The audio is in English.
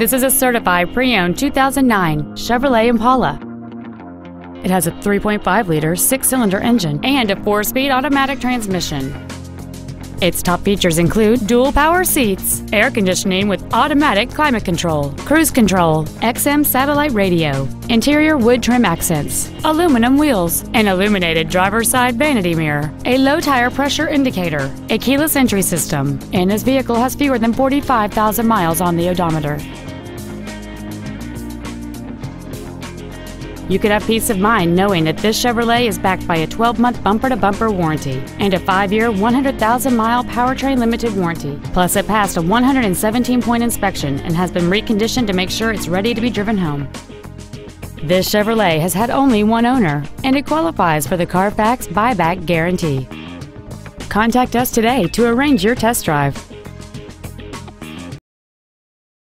This is a certified pre-owned 2009 Chevrolet Impala. It has a 3.5-liter six-cylinder engine and a four-speed automatic transmission. Its top features include dual power seats, air conditioning with automatic climate control, cruise control, XM satellite radio, interior wood trim accents, aluminum wheels, an illuminated driver's side vanity mirror, a low tire pressure indicator, a keyless entry system, and this vehicle has fewer than 45,000 miles on the odometer. You could have peace of mind knowing that this Chevrolet is backed by a 12-month bumper-to-bumper warranty and a 5-year, 100,000-mile powertrain limited warranty. Plus, it passed a 117-point inspection and has been reconditioned to make sure it's ready to be driven home. This Chevrolet has had only one owner, and it qualifies for the Carfax buyback guarantee. Contact us today to arrange your test drive.